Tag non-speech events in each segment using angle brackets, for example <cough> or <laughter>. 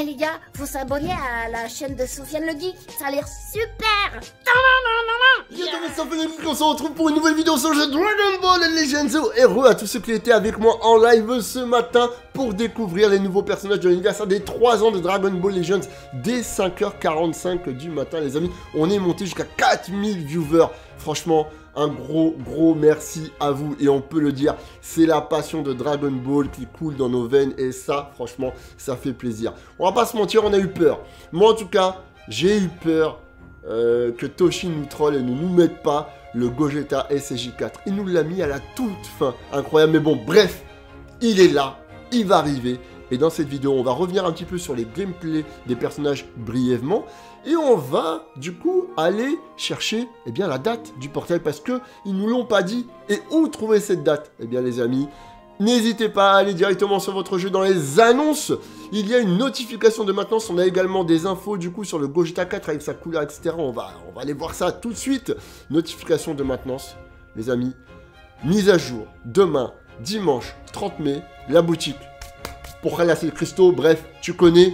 Eh les gars, faut s'abonner à la chaîne de Sofiane le Geek, ça a l'air super on se retrouve pour une nouvelle vidéo sur le jeu Dragon Ball Legends Et à tous ceux qui étaient avec moi en live ce matin pour découvrir les nouveaux personnages de l'anniversaire des 3 ans de Dragon Ball Legends dès 5h45 du matin les amis. On est monté jusqu'à 4000 viewers. Franchement, un gros gros merci à vous et on peut le dire, c'est la passion de Dragon Ball qui coule dans nos veines et ça franchement ça fait plaisir. On va pas se mentir, on a eu peur. Moi en tout cas, j'ai eu peur euh, que Toshi nous troll et ne nous mette pas le Gogeta SJ4. Il nous l'a mis à la toute fin. Incroyable, mais bon, bref, il est là, il va arriver. Et dans cette vidéo, on va revenir un petit peu sur les gameplays des personnages brièvement. Et on va, du coup, aller chercher eh bien, la date du portail parce que ils nous l'ont pas dit. Et où trouver cette date? Eh bien, les amis, N'hésitez pas à aller directement sur votre jeu dans les annonces. Il y a une notification de maintenance. On a également des infos du coup sur le Gogeta 4 avec sa couleur, etc. On va, on va aller voir ça tout de suite. Notification de maintenance, les amis. Mise à jour demain, dimanche 30 mai, la boutique pour ralasser le cristaux. Bref, tu connais.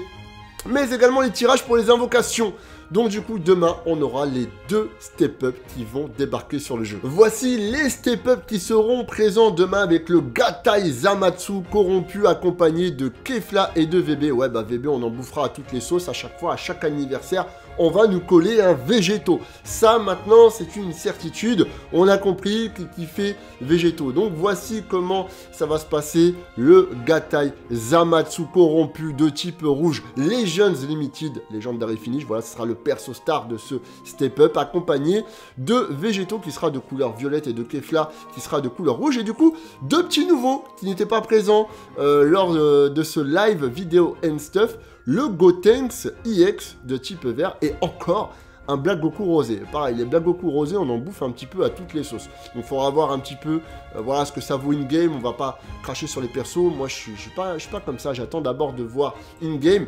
Mais également les tirages pour les invocations. Donc du coup, demain, on aura les deux step-up qui vont débarquer sur le jeu. Voici les step-up qui seront présents demain avec le Gatai Zamatsu corrompu accompagné de Kefla et de VB. Ouais, bah VB, on en bouffera à toutes les sauces à chaque fois, à chaque anniversaire on va nous coller un végétaux. Ça, maintenant, c'est une certitude. On a compris qu'il fait végétaux. Donc, voici comment ça va se passer. Le Gatai Zamatsu corrompu de type rouge Legends Limited, Legendary Finish. Voilà, ce sera le perso star de ce step-up, accompagné de végétaux qui sera de couleur violette et de Kefla qui sera de couleur rouge. Et du coup, deux petits nouveaux qui n'étaient pas présents euh, lors de, de ce live vidéo and stuff le Gotenks EX de type vert et encore un Black Goku rosé. Pareil, les Black Goku rosés, on en bouffe un petit peu à toutes les sauces. Donc il faudra voir un petit peu euh, voilà ce que ça vaut in-game. On va pas cracher sur les persos. Moi, je suis, suis, pas, pas comme ça. J'attends d'abord de voir in-game.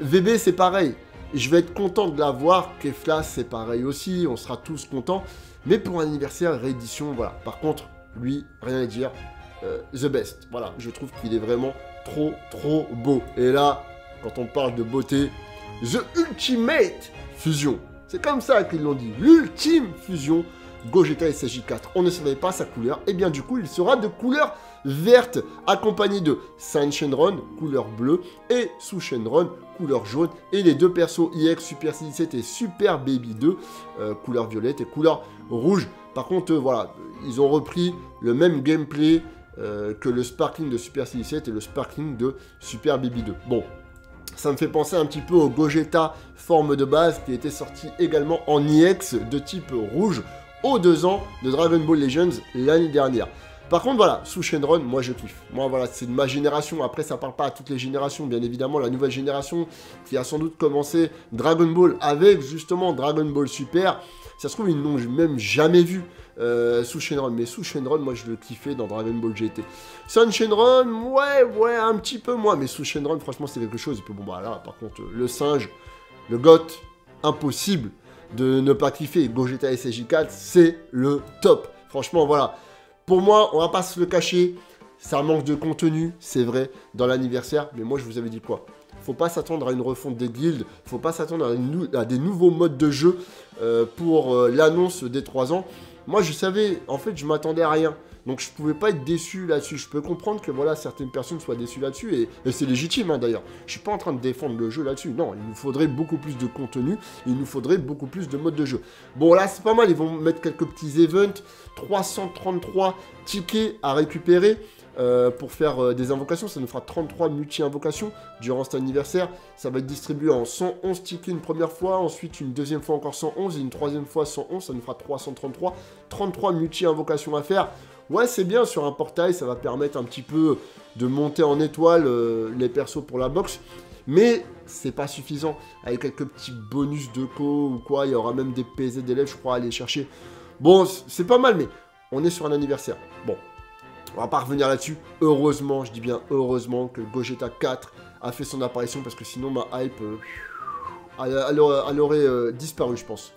VB, c'est pareil. Je vais être content de l'avoir. Kefla, c'est pareil aussi. On sera tous contents. Mais pour un anniversaire, réédition, voilà. Par contre, lui, rien à dire. Euh, the best. Voilà, je trouve qu'il est vraiment trop, trop beau. Et là, quand on parle de beauté, The Ultimate Fusion. C'est comme ça qu'ils l'ont dit, l'ultime fusion Gogeta SJ4. On ne savait pas sa couleur, et bien du coup il sera de couleur verte, accompagné de Sun Shenron, couleur bleue, et Su Shenron, couleur jaune, et les deux persos IX Super 67 et Super Baby 2, euh, couleur violette et couleur rouge. Par contre, euh, voilà, ils ont repris le même gameplay euh, que le Sparkling de Super 67 et le Sparkling de Super Baby 2. Bon, ça me fait penser un petit peu au Gogeta forme de base qui était sorti également en EX de type rouge aux deux ans de Dragon Ball Legends l'année dernière. Par contre, voilà, sous Shenron, moi je kiffe. Moi, voilà, c'est de ma génération. Après, ça parle pas à toutes les générations. Bien évidemment, la nouvelle génération qui a sans doute commencé Dragon Ball avec justement Dragon Ball Super. Ça se trouve, ils n'ont même jamais vu euh, sous Shenron. Mais sous Shenron, moi je le kiffais dans Dragon Ball GT. Sun Shenron, ouais, ouais, un petit peu moins. Mais sous Shenron, franchement, c'est quelque chose. Et bon, bah là, par contre, le singe, le goth, impossible de ne pas kiffer. Gogeta SJ4, c'est le top. Franchement, voilà. Pour moi, on va pas se le cacher. Ça manque de contenu, c'est vrai, dans l'anniversaire. Mais moi, je vous avais dit quoi? Faut pas s'attendre à une refonte des guildes, faut pas s'attendre à, des nouveaux modes de jeu euh, pour euh, l'annonce des 3 ans. Moi, je savais, en fait, je m'attendais à rien. Donc, je pouvais pas être déçu là-dessus. Je peux comprendre que voilà, certaines personnes soient déçues là-dessus, et, c'est légitime hein, d'ailleurs. Je suis pas en train de défendre le jeu là-dessus. Non, il nous faudrait beaucoup plus de contenu, il nous faudrait beaucoup plus de modes de jeu. Bon, là, c'est pas mal. Ils vont mettre quelques petits events, 333 tickets à récupérer. Euh, pour faire euh, des invocations. Ça nous fera 33 multi-invocations durant cet anniversaire. Ça va être distribué en 111 tickets une première fois, ensuite une deuxième fois encore 111 et une troisième fois 111. Ça nous fera 333. 33 multi-invocations à faire. Ouais, c'est bien sur un portail, ça va permettre un petit peu de monter en étoile euh, les persos pour la box. Mais c'est pas suffisant. Avec quelques petits bonus de co ou quoi, il y aura même des PZ d'élèves, je crois, à aller chercher. Bon, c'est pas mal, mais on est sur un anniversaire. Bon, on va pas revenir là-dessus. Heureusement, je dis bien heureusement que Gogeta 4 a fait son apparition parce que sinon ma hype, euh, elle, aurait, euh, disparu, je pense.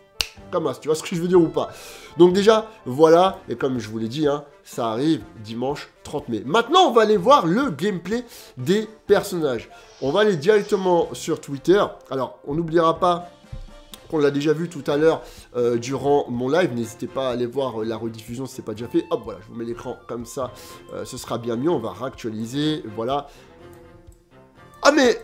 comme as, tu vois ce que je veux dire ou pas Donc déjà, voilà, et comme je vous l'ai dit, hein, ça arrive dimanche 30 mai. Maintenant, on va aller voir le gameplay des personnages. On va aller directement sur Twitter. Alors, on n'oubliera pas qu'on l'a déjà vu tout à l'heure euh, durant mon live. N'hésitez pas à aller voir euh, la rediffusion si ce n'est pas déjà fait. Hop, voilà, je vous mets l'écran comme ça. Euh, ce sera bien mieux. On va réactualiser. Voilà. Ah, mais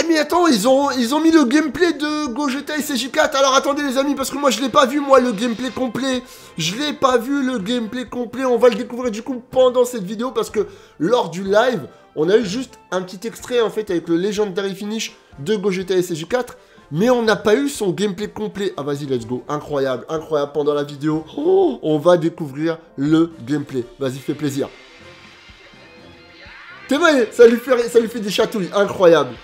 eh mais attends, ils ont, ils ont mis le gameplay de Gogeta et CJ4. Alors attendez les amis, parce que moi je l'ai pas vu moi le gameplay complet. Je l'ai pas vu le gameplay complet. On va le découvrir du coup pendant cette vidéo parce que lors du live, on a eu juste un petit extrait en fait avec le Legendary Finish de Gogeta et CJ4. Mais on n'a pas eu son gameplay complet. Ah vas-y, let's go. Incroyable, incroyable. Pendant la vidéo, oh, on va découvrir le gameplay. Vas-y, fais plaisir. T'es vrai, ça lui fait, ça lui fait des chatouilles. Incroyable.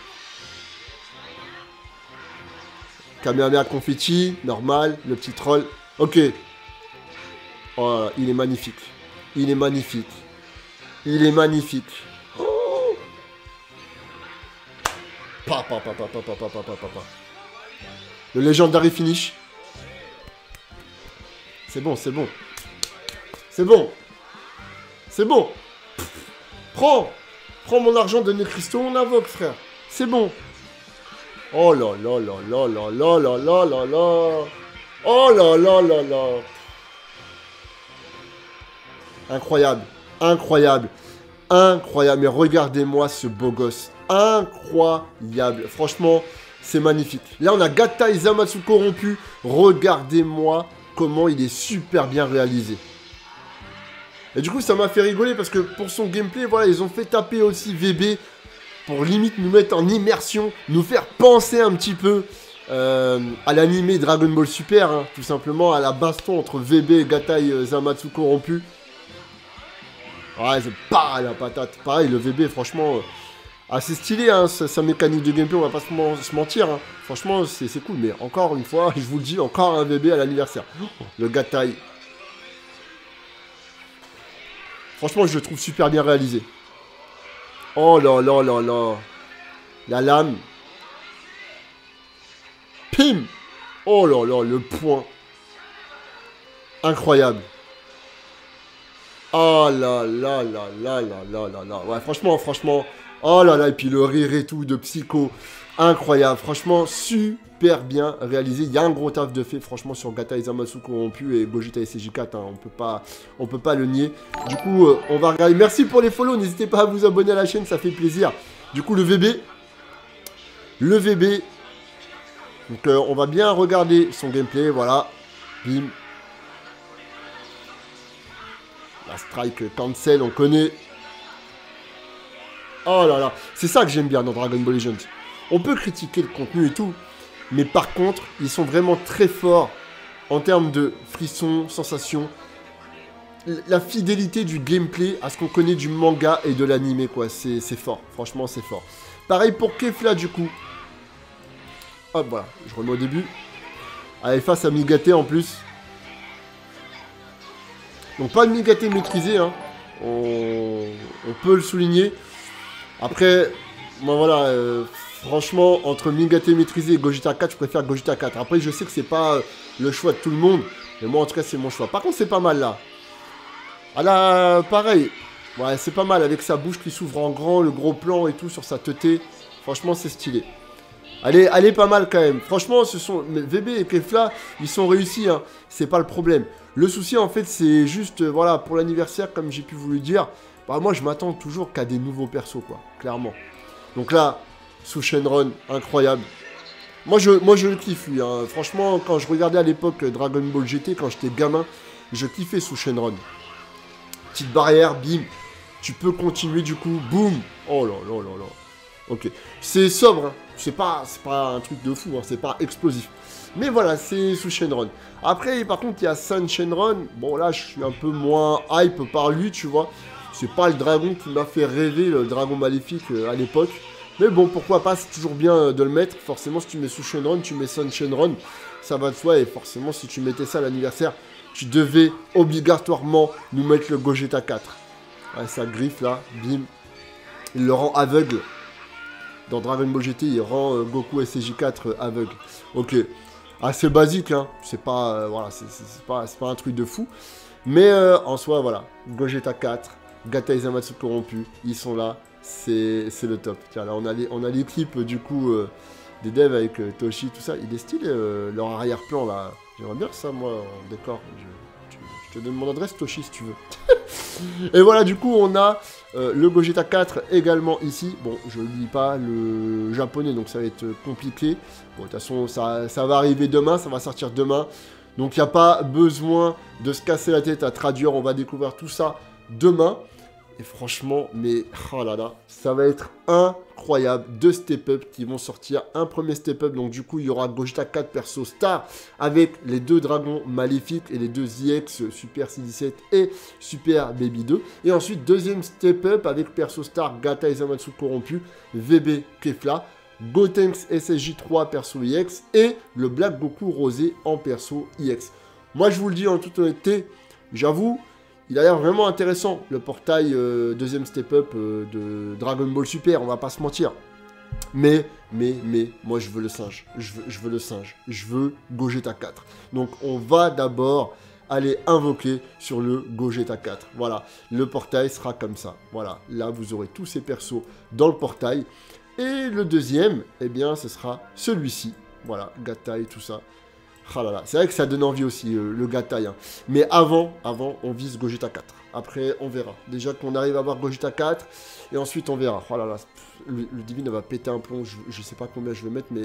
Kamehameha confetti, normal, le petit troll. Ok. Oh, il est magnifique. Il est magnifique. Il est magnifique. Oh. Pa, pa, pa, pa, pa, pa, pa, pa, pa, Le légendary finish. C'est bon, c'est bon. C'est bon. C'est bon. Prends. Prends mon argent de Cristo, on invoque, frère. C'est bon. Oh là là là là là là là là là là. Oh là là là là. Incroyable. Incroyable. Incroyable. Mais regardez-moi ce beau gosse. Incroyable. Franchement, c'est magnifique. Là, on a Gata Izamatsu corrompu. Regardez-moi comment il est super bien réalisé. Et du coup, ça m'a fait rigoler parce que pour son gameplay, voilà, ils ont fait taper aussi VB pour limite nous mettre en immersion, nous faire penser un petit peu euh, à l'animé Dragon Ball Super, hein, tout simplement, à la baston entre VB et Gatai euh, Zamatsu corrompu. Ouais, c'est pas la patate. Pareil, le VB, franchement, euh, assez stylé, hein, sa, mécanique de gameplay, on va pas se, mentir. Hein. Franchement, c'est cool, mais encore une fois, <laughs> je vous le dis, encore un VB à l'anniversaire. Le Gatai. Franchement, je le trouve super bien réalisé. Oh là là là là. La lame. Pim Oh là là, le point. Incroyable. Oh là là là là là là là là. Ouais, franchement, franchement. Oh là là, et puis le rire et tout de Psycho. Incroyable. Franchement, super bien réalisé. Il y a un gros taf de fait, franchement, sur Gata Izamasu corrompu et Gogeta SJ4. Hein. On peut pas, on peut pas le nier. Du coup, euh, on va regarder. Merci pour les follow. N'hésitez pas à vous abonner à la chaîne, ça fait plaisir. Du coup, le VB. Le VB. Donc, euh, on va bien regarder son gameplay. Voilà. Bim. Strike cancel, on connaît. Oh là là. C'est ça que j'aime bien dans Dragon Ball Legends. On peut critiquer le contenu et tout, mais par contre, ils sont vraiment très forts en termes de frissons, sensations, la fidélité du gameplay à ce qu'on connaît du manga et de l'anime, quoi. C'est fort, franchement, c'est fort. Pareil pour Kefla, du coup. Hop, voilà, je remets au début. Allez, face à Migaté en plus. Donc pas de Migaté maîtrisé, hein. On, peut le souligner. Après, moi voilà, euh, Franchement, entre Mingate maîtrisé et Gogeta 4, je préfère Gogeta 4. Après, je sais que c'est pas le choix de tout le monde. Mais moi, en tout cas, c'est mon choix. Par contre, c'est pas mal là. Ah là, pareil. C'est pas mal avec sa bouche qui s'ouvre en grand, le gros plan et tout sur sa teuté. Franchement, c'est stylé. Elle est, pas mal quand même. Franchement, ce sont VB et Kefla, ils sont réussis. Hein. C'est pas le problème. Le souci, en fait, c'est juste, euh, voilà, pour l'anniversaire, comme j'ai pu vous le dire. Bah, moi, je m'attends toujours qu'à des nouveaux persos, quoi. Clairement. Donc là, sous Shenron, incroyable. Moi je, moi je le kiffe lui, hein. franchement quand je regardais à l'époque Dragon Ball GT, quand j'étais gamin, je kiffais sous Shenron. Petite barrière, bim, tu peux continuer du coup, boum, oh là là là là. Ok, c'est sobre, hein. C'est pas, pas un truc de fou, hein. c'est pas explosif. Mais voilà, c'est sous Shenron. Après, par contre, il y a Sun Shenron. Bon, là, je suis un peu moins hype par lui, tu vois. C'est pas le dragon qui m'a fait rêver, le dragon maléfique euh, à l'époque. Mais bon, pourquoi pas, c'est toujours bien euh, de le mettre. Forcément, si tu mets sous Shenron, tu mets Sun Shenron, ça va de soi. Et forcément, si tu mettais ça à l'anniversaire, tu devais obligatoirement nous mettre le Gogeta 4. Ouais, ça griffe là, bim. Il le rend aveugle. Dans Dragon Ball GT, il rend euh, Goku SCJ4 euh, aveugle. Ok. assez basique, hein. C'est pas, euh, voilà, c'est pas, pas un truc de fou. Mais en soi, voilà, Gogeta 4, Gata Izamatsu corrompu, ils sont là, c'est le top. Tiens, là, on a les, on a les clips, du coup, des devs avec Toshi, tout ça. Il est stylé, leur arrière-plan, là. J'aimerais bien ça, moi, en décor. Je, te donne mon adresse, Toshi, si tu veux. <laughs> Et voilà, du coup, on a le Gogeta 4 également ici. Bon, je lis pas le japonais, donc ça va être compliqué. Bon, de toute façon, ça va arriver demain, ça va sortir demain. Donc il n'y a pas besoin de se casser la tête à traduire, on va découvrir tout ça demain. Et franchement, mais oh là là, ça va être incroyable. Deux step-up qui vont sortir. Un premier step-up, donc du coup, il y aura Gogeta 4 perso star avec les deux dragons maléfiques et les deux EX Super C17 et Super Baby 2. Et ensuite, deuxième step-up avec perso star Gata Izamatsu corrompu, VB Kefla. Gotenks SSJ3 perso EX et le Black Goku rosé en perso EX. Moi je vous le dis en toute honnêteté, j'avoue, il a l'air vraiment intéressant le portail euh, deuxième step up euh, de Dragon Ball Super, on va pas se mentir. Mais, mais, mais, moi je veux le singe, je veux, je veux le singe, je veux Gogeta 4. Donc on va d'abord aller invoquer sur le Gogeta 4. Voilà, le portail sera comme ça. Voilà, là vous aurez tous ces persos dans le portail. Et le deuxième, eh bien, ce sera celui-ci. Voilà, Gatai, tout ça. Ah là là, c'est vrai que ça donne envie aussi, euh, le Gatai. Hein. Mais avant, avant, on vise Gogeta 4. Après, on verra. Déjà qu'on arrive à avoir Gogeta 4, et ensuite on verra. Oh là là, le, Divine va péter un plomb, je, je sais pas combien je vais mettre, mais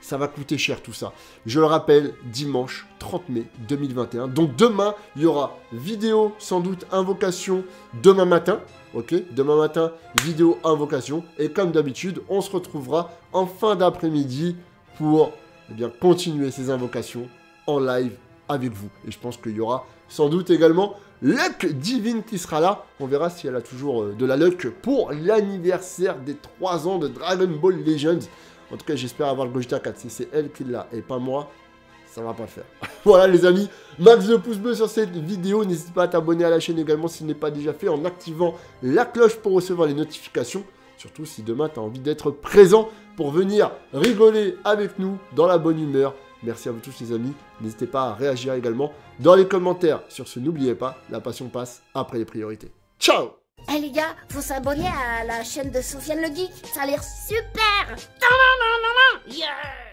ça va coûter cher tout ça. Je le rappelle, dimanche 30 mai 2021. Donc demain, il y aura vidéo, sans doute invocation demain matin. Ok, demain matin, vidéo invocation. Et comme d'habitude, on se retrouvera en fin d'après-midi pour eh bien, continuer ces invocations en live avec vous. Et je pense qu'il y aura sans doute également Luck Divine qui sera là. On verra si elle a toujours euh, de la luck pour l'anniversaire des 3 ans de Dragon Ball Legends. En tout cas, j'espère avoir le Gogeta 4. Si c'est elle qui l'a et pas moi, ça va pas le faire. <laughs> voilà les amis, max de pouces bleus sur cette vidéo. N'hésite pas à t'abonner à la chaîne également si ce n'est pas déjà fait en activant la cloche pour recevoir les notifications. Surtout si demain tu as envie d'être présent pour venir rigoler avec nous dans la bonne humeur. Merci à vous tous les amis. N'hésitez pas à réagir également dans les commentaires. Sur ce, n'oubliez pas, la passion passe après les priorités. Ciao Eh les gars, faut s'abonner à la chaîne de Sofiane le Geek, ça a l'air super Non, non, non, non, non Yeah